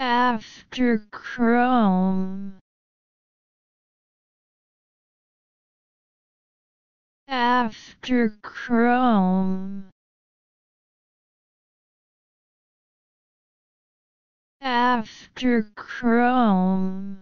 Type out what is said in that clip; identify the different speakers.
Speaker 1: After Chrome. After Chrome. After Chrome.